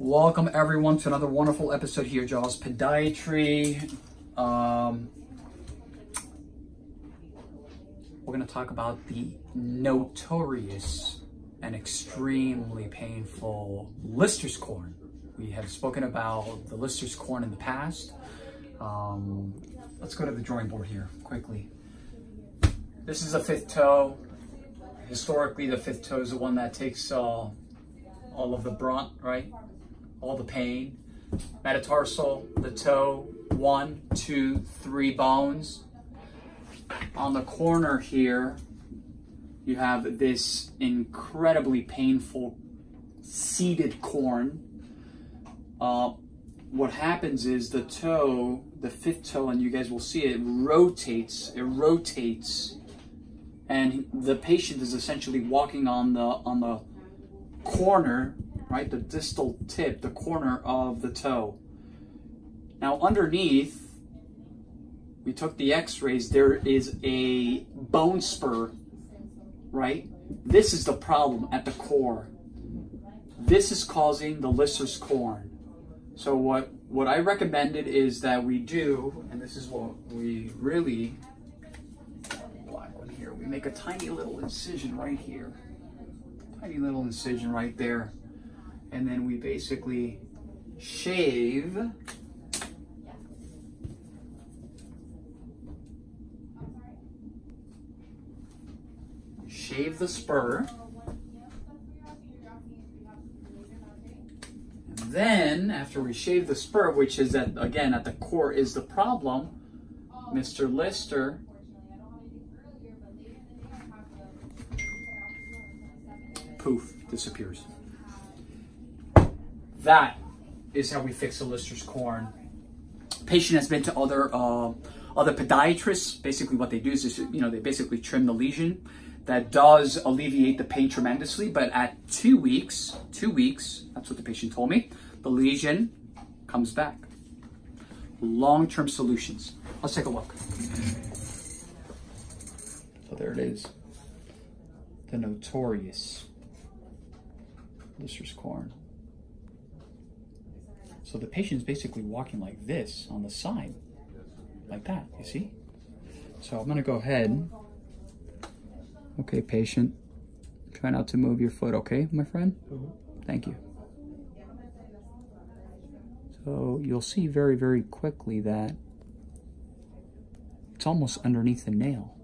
Welcome everyone to another wonderful episode here, Jaws Podiatry. Um, we're gonna talk about the notorious and extremely painful Lister's corn. We have spoken about the Lister's corn in the past. Um, let's go to the drawing board here quickly. This is a fifth toe. Historically, the fifth toe is the one that takes uh, all of the brunt, right? All the pain. Metatarsal, the toe, one, two, three bones. On the corner here, you have this incredibly painful seeded corn. Uh, what happens is the toe, the fifth toe, and you guys will see it, rotates, it rotates and the patient is essentially walking on the on the corner, right, the distal tip, the corner of the toe. Now underneath, we took the x-rays, there is a bone spur, right? This is the problem at the core. This is causing the Lister's corn. So what, what I recommended is that we do, and this is what we really Here, we make a tiny little incision right here. Tiny little incision right there. And then we basically shave shave the spur. Then after we shave the spur, which is at again at the core is the problem, Mr. Lister poof, disappears. That is how we fix a Lister's corn. Patient has been to other uh, other podiatrists. Basically, what they do is, you know, they basically trim the lesion. That does alleviate the pain tremendously, but at two weeks, two weeks, that's what the patient told me, the lesion comes back. Long-term solutions. Let's take a look. So there it is. The notorious Lister's corn. So the patient is basically walking like this on the side, like that, you see? So I'm gonna go ahead. Okay, patient, try not to move your foot, okay, my friend? Thank you. So you'll see very, very quickly that it's almost underneath the nail.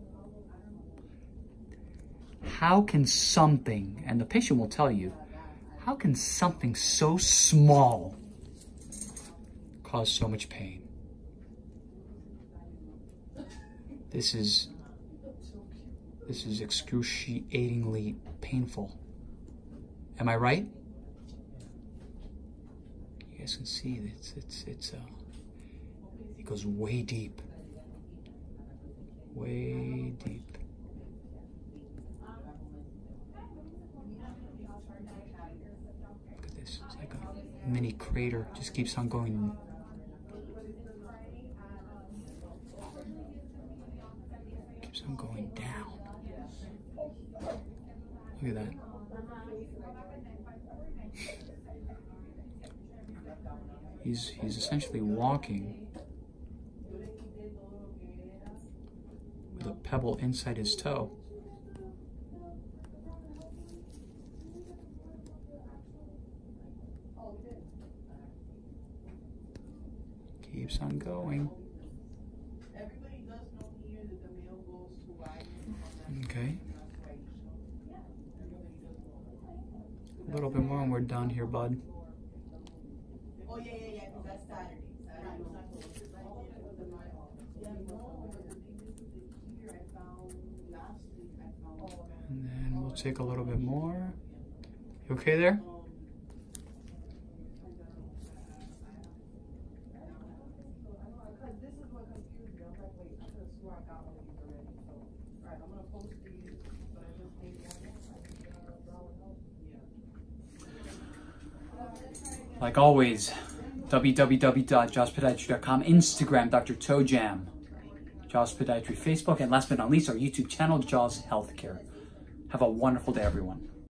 How can something, and the patient will tell you, how can something so small cause so much pain? This is this is excruciatingly painful. Am I right? You guys can see it's it's it's uh it goes way deep. Way deep. Look at this. It's like a mini crater just keeps on going on going down. Look at that. He's he's essentially walking with a pebble inside his toe. Keeps on going. Okay. A little bit more and we're done here, bud. Oh, yeah, yeah, yeah, that's Saturday. And then we'll take a little bit more. You okay there? Like always, www.jawspodiatry.com, Instagram, Dr. Toe Jam, Jaws Podiatry, Facebook, and last but not least, our YouTube channel, Jaws Healthcare. Have a wonderful day, everyone.